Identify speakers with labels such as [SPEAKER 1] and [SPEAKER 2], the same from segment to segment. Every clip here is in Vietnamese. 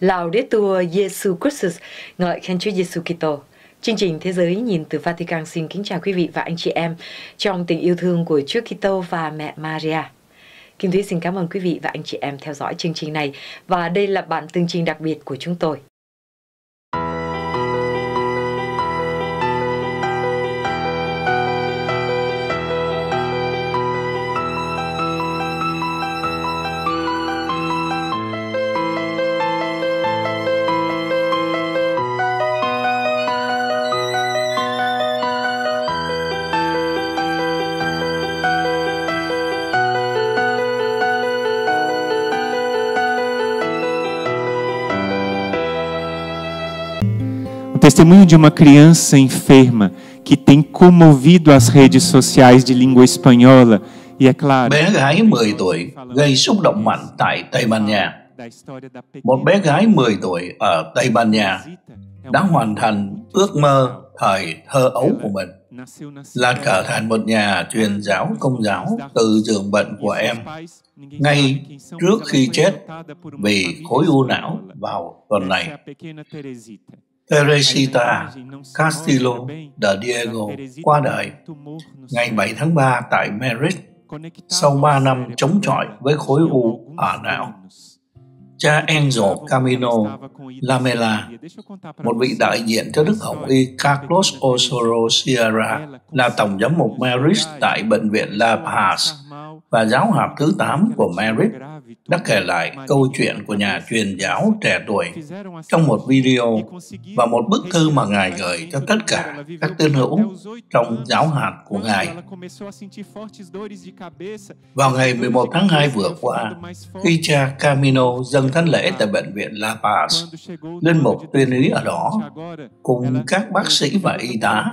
[SPEAKER 1] Laudetur Jesu Christus, ngợi khen Chúa Giêsu Kitô. Chương trình Thế giới nhìn từ Vatican xin kính chào quý vị và anh chị em trong tình yêu thương của Chúa Kitô và mẹ Maria. Kim Thúy xin cảm ơn quý vị và anh chị em theo dõi chương trình này và đây là bản tương trình đặc biệt của chúng tôi.
[SPEAKER 2] Testemunho de uma criança enferma que tem comovido as redes sociais de língua espanhola e é claro.
[SPEAKER 3] Bé gái 10 tuổi gây xúc động mạnh tại Tây Ban Nha. Một bé gái 10 tuổi ở Tây Ban Nha đã hoàn thành ước mơ thời thơ ấu của mình là trở thành một nhà truyền giáo công giáo từ giường bệnh của em ngay trước khi chết vì khối u não vào tuần này. Teresita Castillo de Diego qua đời. ngày 7 tháng 3 tại Madrid sau 3 năm chống chọi với khối u ở não. Cha Enzo Camino Lamela, một vị đại diện cho Đức Hồng Y Carlos Osoro Sierra, là tổng giám mục Madrid tại Bệnh viện La Paz và giáo hạt thứ 8 của Madrid đã kể lại câu chuyện của nhà truyền giáo trẻ tuổi trong một video và một bức thư mà Ngài gửi cho tất cả các tín hữu trong giáo hạt của Ngài. Vào ngày 11 tháng 2 vừa qua, khi cha Camino dâng thánh lễ tại bệnh viện La Paz, Linh Mục tuyên ý ở đó, cùng các bác sĩ và y tá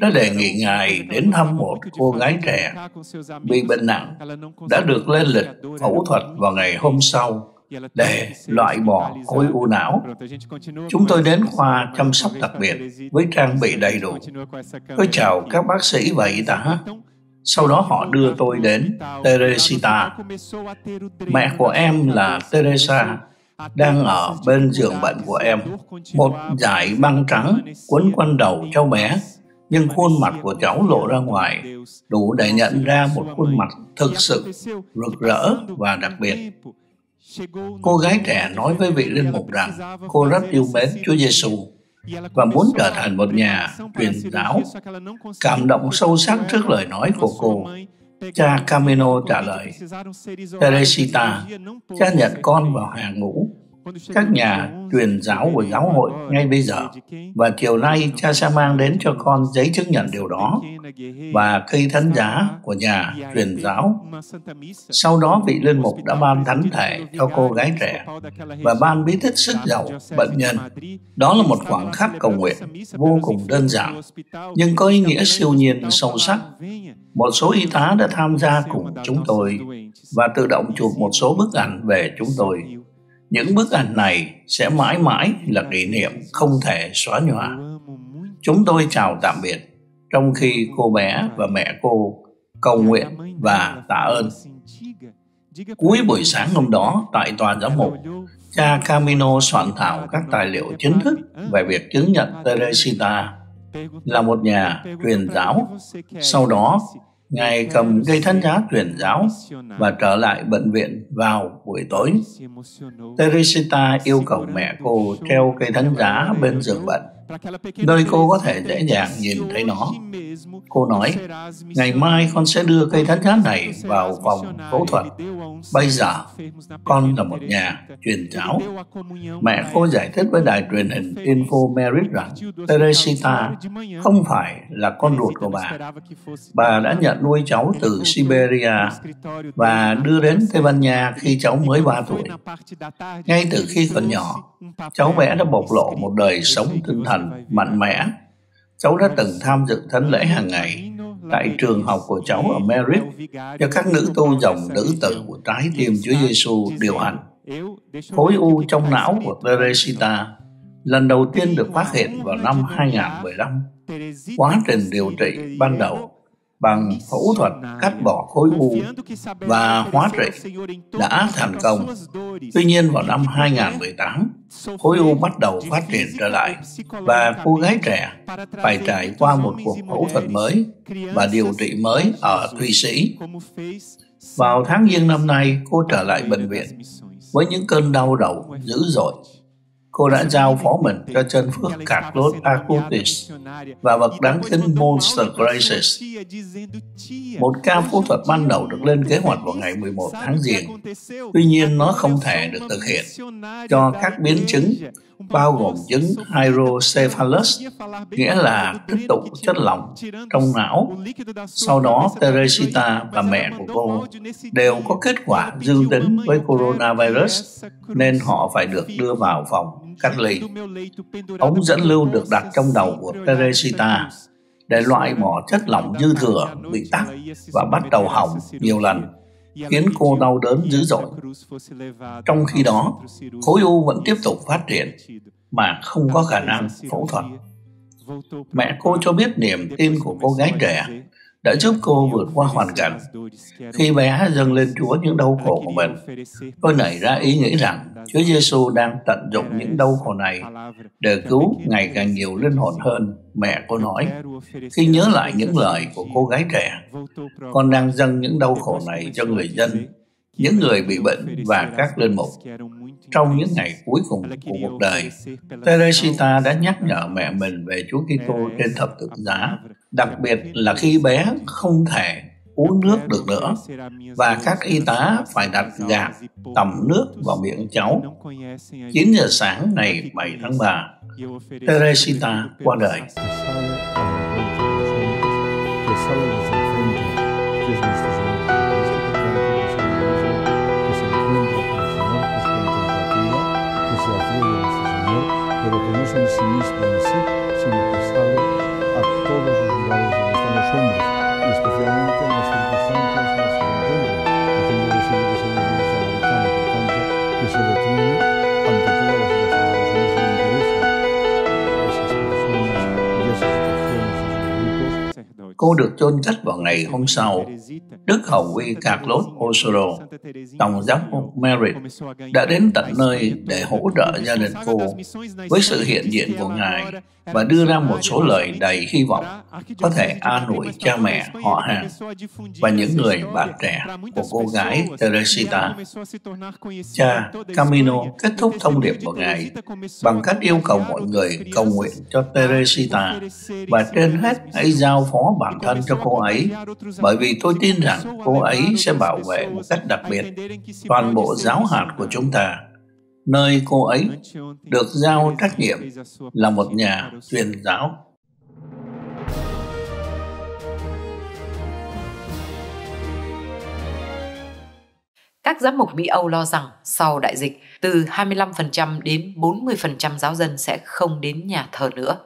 [SPEAKER 3] đã đề nghị Ngài đến thăm một cô gái trẻ bị bệnh nặng đã được lên lịch phẫu thuật vào ngày hôm sau để loại bỏ khối u não. Chúng tôi đến khoa chăm sóc đặc biệt với trang bị đầy đủ. Tôi chào các bác sĩ và y tá. Sau đó họ đưa tôi đến Teresita. Mẹ của em là Teresa, đang ở bên giường bệnh của em. Một dải băng trắng quấn quanh đầu cháu bé nhưng khuôn mặt của cháu lộ ra ngoài đủ để nhận ra một khuôn mặt thực sự rực rỡ và đặc biệt. Cô gái trẻ nói với vị linh mục rằng cô rất yêu mến Chúa Giêsu và muốn trở thành một nhà truyền giáo. Cảm động sâu sắc trước lời nói của cô, cha Camino trả lời, Teresita, cha nhận con vào hàng ngũ các nhà truyền giáo của giáo hội ngay bây giờ. và chiều nay cha sẽ mang đến cho con giấy chứng nhận điều đó. Và cây thánh giá của nhà truyền giáo. Sau đó vị linh mục đã ban thánh thể cho cô gái trẻ và ban bí tích sức giàu bệnh nhân. Đó là một khoảng khắc cầu nguyện vô cùng đơn giản nhưng có ý nghĩa siêu nhiên sâu sắc. Một số y tá đã tham gia cùng chúng tôi và tự động chụp một số bức ảnh về chúng tôi những bức ảnh này sẽ mãi mãi là kỷ niệm không thể xóa nhòa. Chúng tôi chào tạm biệt trong khi cô bé và mẹ cô cầu nguyện và tạ ơn. Cuối buổi sáng hôm đó tại tòa giám mục, cha Camino soạn thảo các tài liệu chính thức về việc chứng nhận Teresita là một nhà truyền giáo. Sau đó, Ngài cầm cây thánh giá truyền giáo và trở lại bệnh viện vào buổi tối. Teresita yêu cầu mẹ cô treo cây thánh giá bên giường bệnh nơi cô có thể dễ dàng nhìn thấy nó. Cô nói, ngày mai con sẽ đưa cây thánh giá này vào phòng phẫu thuật. Bây giờ, con là một nhà truyền giáo. Mẹ cô giải thích với đài truyền hình Info Merit rằng Teresita không phải là con ruột của bà. Bà đã nhận nuôi cháu từ Siberia và đưa đến Tây Ban Nha khi cháu mới 3 tuổi. Ngay từ khi còn nhỏ, cháu bé đã bộc lộ một đời sống tinh thần mạnh mẽ. Cháu đã từng tham dự thánh lễ hàng ngày tại trường học của cháu ở Merritt do các nữ tu dòng nữ tử của trái tim Chúa Giêsu điều hành. Khối u trong não của Teresita lần đầu tiên được phát hiện vào năm 2015. Quá trình điều trị ban đầu bằng phẫu thuật cắt bỏ khối u và hóa trị đã thành công. Tuy nhiên vào năm 2018, khối u bắt đầu phát triển trở lại và cô gái trẻ phải trải qua một cuộc phẫu thuật mới và điều trị mới ở Thụy Sĩ. Vào tháng Giêng năm nay, cô trở lại bệnh viện với những cơn đau đầu dữ dội cô đã giao phó mình cho chân phước Carlos Acutis và vật đáng kính Monster Crisis. Một ca phẫu thuật ban đầu được lên kế hoạch vào ngày 11 tháng Giêng. Tuy nhiên nó không thể được thực hiện cho các biến chứng bao gồm chứng hydrocephalus, nghĩa là tích tụ chất lỏng trong não. Sau đó, Teresita và mẹ của cô đều có kết quả dương tính với coronavirus, nên họ phải được đưa vào phòng cách ly. Ống dẫn lưu được đặt trong đầu của Teresita để loại bỏ chất lỏng dư thừa bị tắc và bắt đầu hỏng nhiều lần khiến cô đau đớn dữ dội. Trong khi đó, khối u vẫn tiếp tục phát triển mà không có khả năng phẫu thuật. Mẹ cô cho biết niềm tin của cô gái trẻ đã giúp cô vượt qua hoàn cảnh. Khi bé dâng lên Chúa những đau khổ của mình, tôi nảy ra ý nghĩ rằng Chúa Giêsu đang tận dụng những đau khổ này để cứu ngày càng nhiều linh hồn hơn, mẹ cô nói. Khi nhớ lại những lời của cô gái trẻ, con đang dâng những đau khổ này cho người dân, những người bị bệnh và các linh mục. Trong những ngày cuối cùng của cuộc đời, Teresita đã nhắc nhở mẹ mình về Chúa Kitô trên thập tự giá đặc biệt là khi bé không thể uống nước được nữa và các y tá phải đặt gạt tầm nước vào miệng cháu. 9 giờ sáng ngày 7 tháng 3, Teresita qua đời. pero que no en sí mismo en sí, sino que sale a todos los lugares donde están los hombres, y especialmente en las circunstancias en las que se encuentran, haciendo visible que se nos dice samaritano, por tanto, que se detiene ante todas las situaciones que se interesan. Esas personas y esas situaciones, esos grupos. Cô được chôn cất vào ngày hôm sau Đức Hồng Quy Carlos Osoro, Tổng giám mục Merritt, đã đến tận nơi để hỗ trợ gia đình cô với sự hiện diện của Ngài và đưa ra một số lời đầy hy vọng có thể an ủi cha mẹ, họ hàng và những người bạn trẻ của cô gái Teresita. Cha Camino kết thúc thông điệp của Ngài bằng cách yêu cầu mọi người cầu nguyện cho Teresita và trên hết hãy giao phó bản thân cho cô ấy bởi vì tôi tin rằng cô ấy sẽ bảo vệ một cách đặc biệt toàn bộ giáo hạt của chúng ta nơi cô ấy được giao trách nhiệm là một nhà truyền giáo
[SPEAKER 1] Các giám mục Mỹ Âu lo rằng sau đại dịch, từ 25% đến 40% giáo dân sẽ không đến nhà thờ nữa.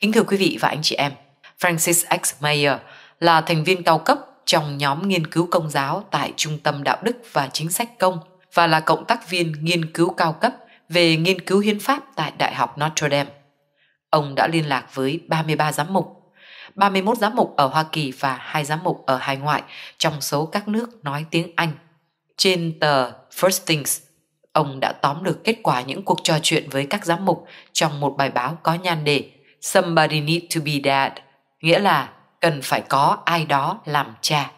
[SPEAKER 1] Kính thưa quý vị và anh chị em, Francis X. Mayer là thành viên cao cấp trong nhóm nghiên cứu công giáo tại Trung tâm Đạo đức và Chính sách Công và là cộng tác viên nghiên cứu cao cấp về nghiên cứu hiến pháp tại Đại học Notre Dame. Ông đã liên lạc với 33 giám mục, 31 giám mục ở Hoa Kỳ và hai giám mục ở hải ngoại trong số các nước nói tiếng Anh. Trên tờ First Things, ông đã tóm được kết quả những cuộc trò chuyện với các giám mục trong một bài báo có nhan đề Somebody need to be dad, nghĩa là cần phải có ai đó làm cha.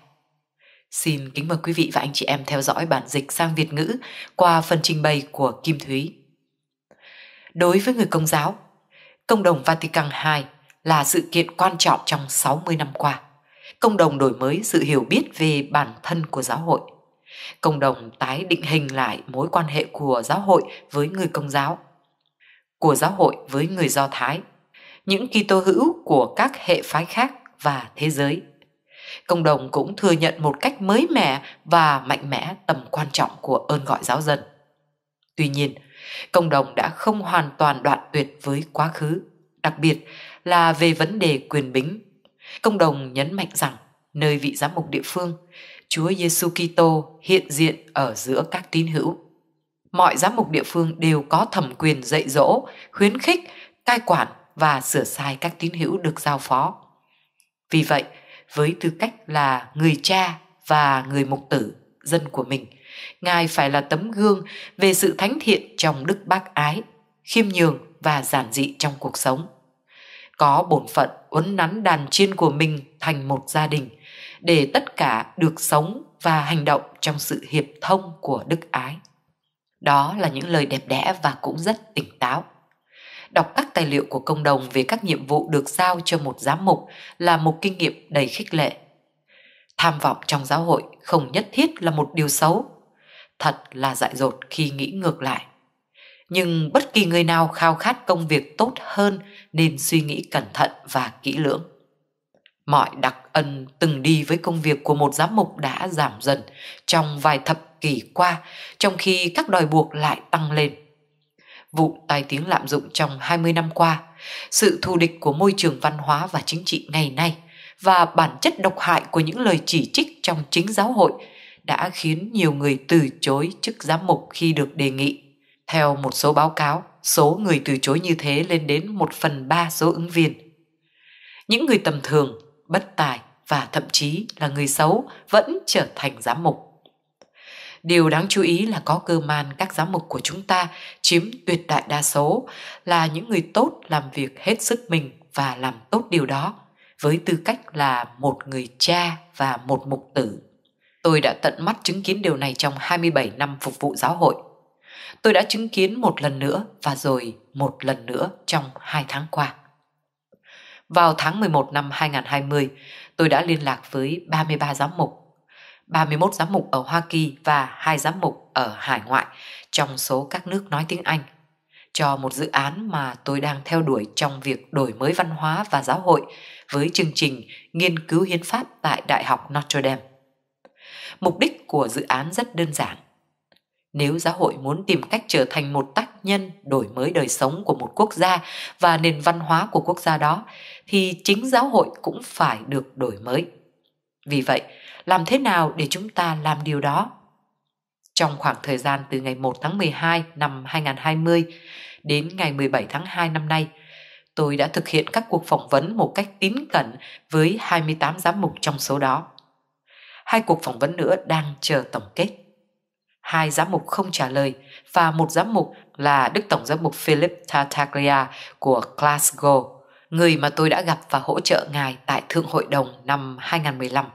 [SPEAKER 1] Xin kính mời quý vị và anh chị em theo dõi bản dịch sang Việt ngữ qua phần trình bày của Kim Thúy. Đối với người công giáo, Công đồng Vatican II là sự kiện quan trọng trong 60 năm qua. Công đồng đổi mới sự hiểu biết về bản thân của giáo hội. Công đồng tái định hình lại mối quan hệ của giáo hội với người công giáo, của giáo hội với người Do Thái, những Kitô hữu của các hệ phái khác và thế giới. cộng đồng cũng thừa nhận một cách mới mẻ và mạnh mẽ tầm quan trọng của ơn gọi giáo dân. Tuy nhiên, cộng đồng đã không hoàn toàn đoạn tuyệt với quá khứ, đặc biệt là về vấn đề quyền bính. Cộng đồng nhấn mạnh rằng nơi vị giám mục địa phương, Chúa Giêsu Kitô hiện diện ở giữa các tín hữu. Mọi giám mục địa phương đều có thẩm quyền dạy dỗ, khuyến khích, cai quản và sửa sai các tín hữu được giao phó. Vì vậy, với tư cách là người cha và người mục tử dân của mình. Ngài phải là tấm gương về sự thánh thiện trong đức bác ái, khiêm nhường và giản dị trong cuộc sống. Có bổn phận uốn nắn đàn chiên của mình thành một gia đình để tất cả được sống và hành động trong sự hiệp thông của đức ái. Đó là những lời đẹp đẽ và cũng rất tỉnh táo. Đọc các tài liệu của công đồng về các nhiệm vụ được giao cho một giám mục là một kinh nghiệm đầy khích lệ. Tham vọng trong giáo hội không nhất thiết là một điều xấu. Thật là dại dột khi nghĩ ngược lại. Nhưng bất kỳ người nào khao khát công việc tốt hơn nên suy nghĩ cẩn thận và kỹ lưỡng. Mọi đặc ân từng đi với công việc của một giám mục đã giảm dần trong vài thập kỷ qua, trong khi các đòi buộc lại tăng lên. Vụ tai tiếng lạm dụng trong 20 năm qua, sự thù địch của môi trường văn hóa và chính trị ngày nay và bản chất độc hại của những lời chỉ trích trong chính giáo hội đã khiến nhiều người từ chối chức giám mục khi được đề nghị. Theo một số báo cáo, số người từ chối như thế lên đến một phần ba số ứng viên. Những người tầm thường bất tài và thậm chí là người xấu vẫn trở thành giám mục. Điều đáng chú ý là có cơ man các giám mục của chúng ta chiếm tuyệt đại đa số là những người tốt làm việc hết sức mình và làm tốt điều đó với tư cách là một người cha và một mục tử. Tôi đã tận mắt chứng kiến điều này trong 27 năm phục vụ giáo hội. Tôi đã chứng kiến một lần nữa và rồi một lần nữa trong hai tháng qua. Vào tháng 11 năm 2020, tôi đã liên lạc với 33 giám mục, 31 giám mục ở Hoa Kỳ và 2 giám mục ở hải ngoại trong số các nước nói tiếng Anh cho một dự án mà tôi đang theo đuổi trong việc đổi mới văn hóa và giáo hội với chương trình nghiên cứu hiến pháp tại Đại học Notre Dame. Mục đích của dự án rất đơn giản. Nếu giáo hội muốn tìm cách trở thành một tác nhân đổi mới đời sống của một quốc gia và nền văn hóa của quốc gia đó, thì chính giáo hội cũng phải được đổi mới. Vì vậy, làm thế nào để chúng ta làm điều đó? Trong khoảng thời gian từ ngày 1 tháng 12 năm 2020 đến ngày 17 tháng 2 năm nay, tôi đã thực hiện các cuộc phỏng vấn một cách tín cẩn với 28 giám mục trong số đó. Hai cuộc phỏng vấn nữa đang chờ tổng kết. Hai giám mục không trả lời và một giám mục là Đức Tổng giám mục Philip Tartaglia của Glasgow người mà tôi đã gặp và hỗ trợ ngài tại Thượng Hội đồng năm 2015,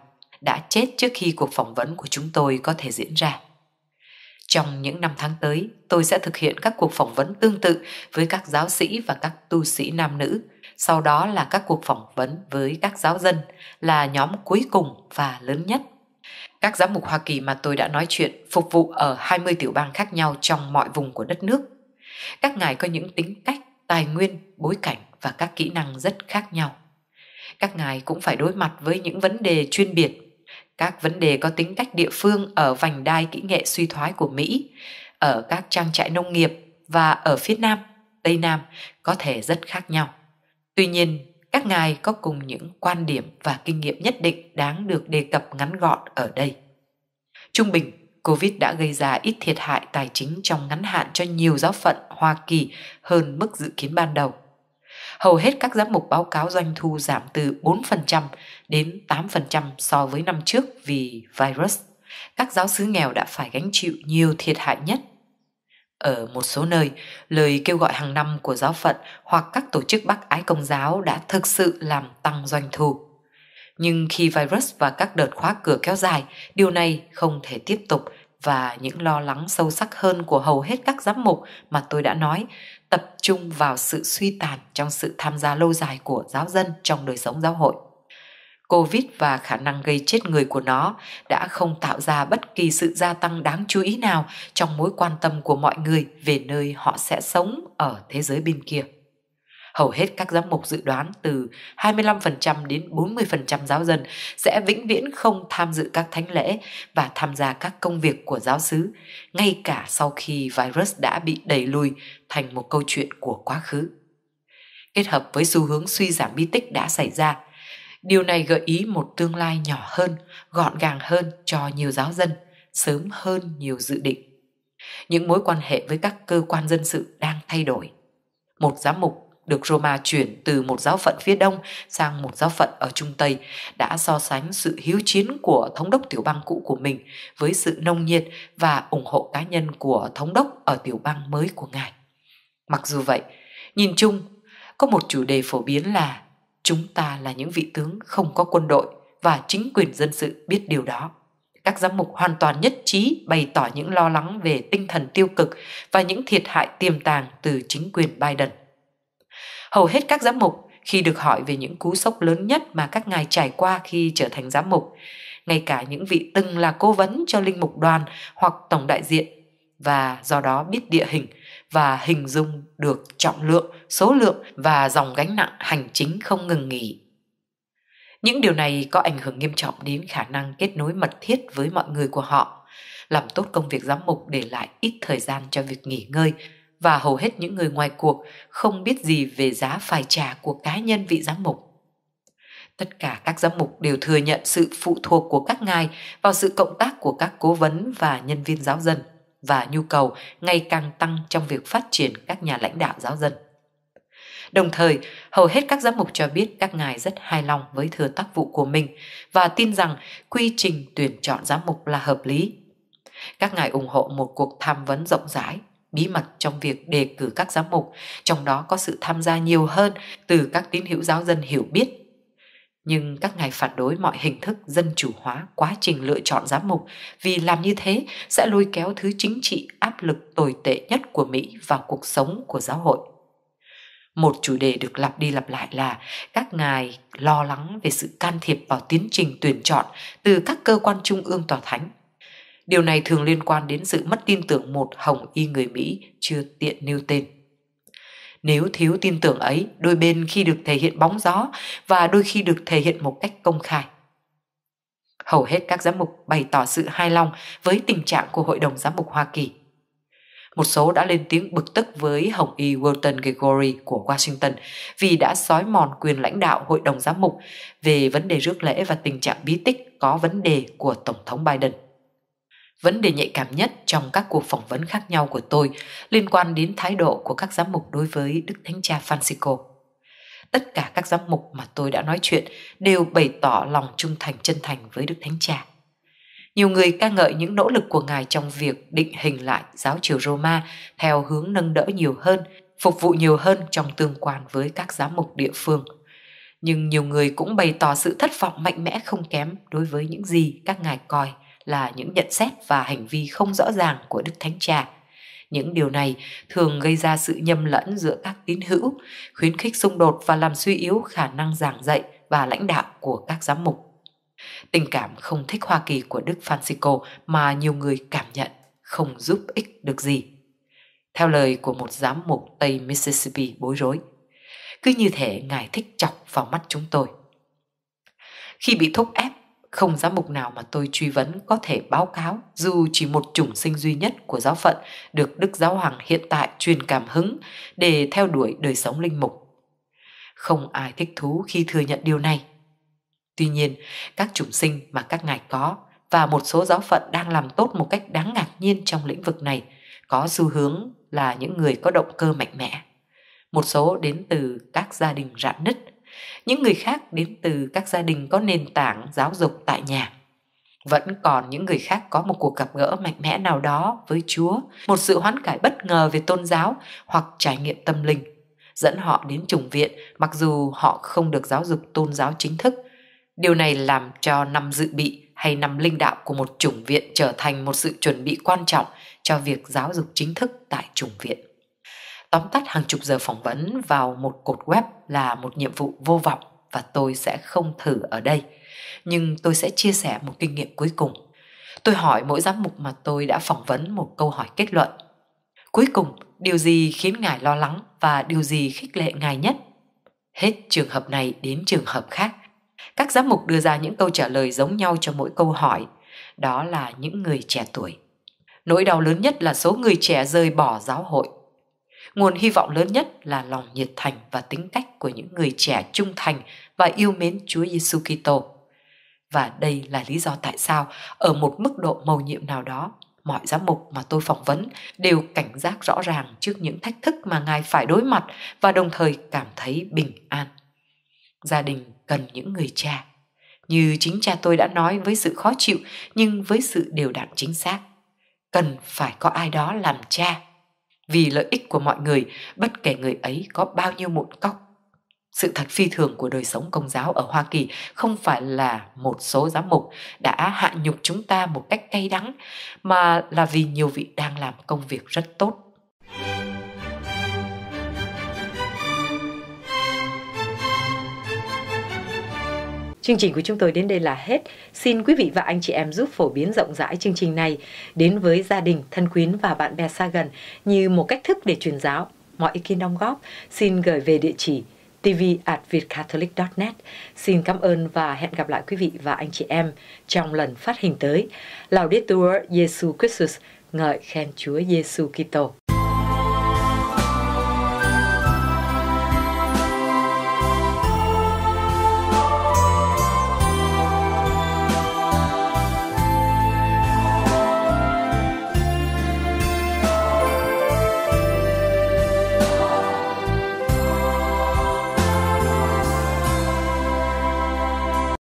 [SPEAKER 1] đã chết trước khi cuộc phỏng vấn của chúng tôi có thể diễn ra. Trong những năm tháng tới, tôi sẽ thực hiện các cuộc phỏng vấn tương tự với các giáo sĩ và các tu sĩ nam nữ, sau đó là các cuộc phỏng vấn với các giáo dân, là nhóm cuối cùng và lớn nhất. Các giám mục Hoa Kỳ mà tôi đã nói chuyện phục vụ ở 20 tiểu bang khác nhau trong mọi vùng của đất nước. Các ngài có những tính cách, tài nguyên, bối cảnh và các kỹ năng rất khác nhau. Các ngài cũng phải đối mặt với những vấn đề chuyên biệt, các vấn đề có tính cách địa phương ở vành đai kỹ nghệ suy thoái của Mỹ, ở các trang trại nông nghiệp và ở phía Nam, Tây Nam có thể rất khác nhau. Tuy nhiên, các ngài có cùng những quan điểm và kinh nghiệm nhất định đáng được đề cập ngắn gọn ở đây. Trung bình, Covid đã gây ra ít thiệt hại tài chính trong ngắn hạn cho nhiều giáo phận Hoa Kỳ hơn mức dự kiến ban đầu hầu hết các giám mục báo cáo doanh thu giảm từ 4% đến 8% so với năm trước vì virus. Các giáo sứ nghèo đã phải gánh chịu nhiều thiệt hại nhất. Ở một số nơi, lời kêu gọi hàng năm của giáo phận hoặc các tổ chức bác Ái Công giáo đã thực sự làm tăng doanh thu. Nhưng khi virus và các đợt khóa cửa kéo dài, điều này không thể tiếp tục và những lo lắng sâu sắc hơn của hầu hết các giám mục mà tôi đã nói, tập trung vào sự suy tàn trong sự tham gia lâu dài của giáo dân trong đời sống giáo hội. Covid và khả năng gây chết người của nó đã không tạo ra bất kỳ sự gia tăng đáng chú ý nào trong mối quan tâm của mọi người về nơi họ sẽ sống ở thế giới bên kia. Hầu hết các giám mục dự đoán từ 25% đến 40% giáo dân sẽ vĩnh viễn không tham dự các thánh lễ và tham gia các công việc của giáo xứ, ngay cả sau khi virus đã bị đẩy lùi thành một câu chuyện của quá khứ. Kết hợp với xu hướng suy giảm bi tích đã xảy ra, điều này gợi ý một tương lai nhỏ hơn, gọn gàng hơn cho nhiều giáo dân, sớm hơn nhiều dự định. Những mối quan hệ với các cơ quan dân sự đang thay đổi. Một giám mục được Roma chuyển từ một giáo phận phía đông sang một giáo phận ở trung tây đã so sánh sự hiếu chiến của thống đốc tiểu bang cũ của mình với sự nông nhiệt và ủng hộ cá nhân của thống đốc ở tiểu bang mới của ngài. Mặc dù vậy, nhìn chung, có một chủ đề phổ biến là chúng ta là những vị tướng không có quân đội và chính quyền dân sự biết điều đó. Các giám mục hoàn toàn nhất trí bày tỏ những lo lắng về tinh thần tiêu cực và những thiệt hại tiềm tàng từ chính quyền Biden. Hầu hết các giám mục khi được hỏi về những cú sốc lớn nhất mà các ngài trải qua khi trở thành giám mục, ngay cả những vị từng là cố vấn cho linh mục đoàn hoặc tổng đại diện và do đó biết địa hình và hình dung được trọng lượng, số lượng và dòng gánh nặng hành chính không ngừng nghỉ. Những điều này có ảnh hưởng nghiêm trọng đến khả năng kết nối mật thiết với mọi người của họ, làm tốt công việc giám mục để lại ít thời gian cho việc nghỉ ngơi và hầu hết những người ngoài cuộc không biết gì về giá phải trả của cá nhân vị giám mục. Tất cả các giám mục đều thừa nhận sự phụ thuộc của các ngài vào sự cộng tác của các cố vấn và nhân viên giáo dân và nhu cầu ngày càng tăng trong việc phát triển các nhà lãnh đạo giáo dân. Đồng thời, hầu hết các giám mục cho biết các ngài rất hài lòng với thừa tác vụ của mình và tin rằng quy trình tuyển chọn giám mục là hợp lý. Các ngài ủng hộ một cuộc tham vấn rộng rãi, bí mật trong việc đề cử các giám mục, trong đó có sự tham gia nhiều hơn từ các tín hữu giáo dân hiểu biết. Nhưng các ngài phản đối mọi hình thức dân chủ hóa quá trình lựa chọn giám mục vì làm như thế sẽ lôi kéo thứ chính trị áp lực tồi tệ nhất của Mỹ vào cuộc sống của giáo hội. Một chủ đề được lặp đi lặp lại là các ngài lo lắng về sự can thiệp vào tiến trình tuyển chọn từ các cơ quan trung ương tòa thánh. Điều này thường liên quan đến sự mất tin tưởng một hồng y người Mỹ chưa tiện nêu tên. Nếu thiếu tin tưởng ấy, đôi bên khi được thể hiện bóng gió và đôi khi được thể hiện một cách công khai. Hầu hết các giám mục bày tỏ sự hài lòng với tình trạng của Hội đồng Giám mục Hoa Kỳ – một số đã lên tiếng bực tức với Hồng Y Wilton Gregory của Washington vì đã xói mòn quyền lãnh đạo Hội đồng Giám mục về vấn đề rước lễ và tình trạng bí tích có vấn đề của Tổng thống Biden. Vấn đề nhạy cảm nhất trong các cuộc phỏng vấn khác nhau của tôi liên quan đến thái độ của các giám mục đối với Đức Thánh Cha Francisco. Tất cả các giám mục mà tôi đã nói chuyện đều bày tỏ lòng trung thành chân thành với Đức Thánh Cha. Nhiều người ca ngợi những nỗ lực của Ngài trong việc định hình lại giáo triều Roma theo hướng nâng đỡ nhiều hơn, phục vụ nhiều hơn trong tương quan với các giám mục địa phương. Nhưng nhiều người cũng bày tỏ sự thất vọng mạnh mẽ không kém đối với những gì các ngài coi là những nhận xét và hành vi không rõ ràng của Đức Thánh Cha. Những điều này thường gây ra sự nhầm lẫn giữa các tín hữu, khuyến khích xung đột và làm suy yếu khả năng giảng dạy và lãnh đạo của các giám mục. Tình cảm không thích Hoa Kỳ của Đức Francisco mà nhiều người cảm nhận không giúp ích được gì. Theo lời của một giám mục Tây Mississippi bối rối, cứ như thể ngài thích chọc vào mắt chúng tôi. Khi bị thúc ép, không giám mục nào mà tôi truy vấn có thể báo cáo dù chỉ một chủng sinh duy nhất của giáo phận được Đức Giáo Hoàng hiện tại truyền cảm hứng để theo đuổi đời sống linh mục. Không ai thích thú khi thừa nhận điều này Tuy nhiên, các chủng sinh mà các ngài có và một số giáo phận đang làm tốt một cách đáng ngạc nhiên trong lĩnh vực này có xu hướng là những người có động cơ mạnh mẽ. Một số đến từ các gia đình rạn nứt, những người khác đến từ các gia đình có nền tảng giáo dục tại nhà. Vẫn còn những người khác có một cuộc gặp gỡ mạnh mẽ nào đó với Chúa, một sự hoán cải bất ngờ về tôn giáo hoặc trải nghiệm tâm linh, dẫn họ đến chủng viện mặc dù họ không được giáo dục tôn giáo chính thức Điều này làm cho năm dự bị hay năm linh đạo của một chủng viện trở thành một sự chuẩn bị quan trọng cho việc giáo dục chính thức tại chủng viện. Tóm tắt hàng chục giờ phỏng vấn vào một cột web là một nhiệm vụ vô vọng và tôi sẽ không thử ở đây. Nhưng tôi sẽ chia sẻ một kinh nghiệm cuối cùng. Tôi hỏi mỗi giám mục mà tôi đã phỏng vấn một câu hỏi kết luận. Cuối cùng, điều gì khiến ngài lo lắng và điều gì khích lệ ngài nhất? Hết trường hợp này đến trường hợp khác các giám mục đưa ra những câu trả lời giống nhau cho mỗi câu hỏi, đó là những người trẻ tuổi. Nỗi đau lớn nhất là số người trẻ rời bỏ giáo hội. Nguồn hy vọng lớn nhất là lòng nhiệt thành và tính cách của những người trẻ trung thành và yêu mến Chúa Giêsu Kitô. Và đây là lý do tại sao ở một mức độ mầu nhiệm nào đó, mọi giám mục mà tôi phỏng vấn đều cảnh giác rõ ràng trước những thách thức mà ngài phải đối mặt và đồng thời cảm thấy bình an. Gia đình cần những người cha. Như chính cha tôi đã nói với sự khó chịu nhưng với sự đều đặn chính xác cần phải có ai đó làm cha vì lợi ích của mọi người bất kể người ấy có bao nhiêu mụn cóc sự thật phi thường của đời sống công giáo ở Hoa Kỳ không phải là một số giám mục đã hạ nhục chúng ta một cách cay đắng, mà là vì nhiều vị đang làm công việc rất tốt. Chương trình của chúng tôi đến đây là hết. Xin quý vị và anh chị em giúp phổ biến rộng rãi chương trình này đến với gia đình, thân quyến và bạn bè xa gần như một cách thức để truyền giáo. Mọi ý kiến đóng góp xin gửi về địa chỉ tv.vietcatholic.net Xin cảm ơn và hẹn gặp lại quý vị và anh chị em trong lần phát hình tới. Laudetur Jesu Christus, ngợi khen Chúa Giêsu Kitô.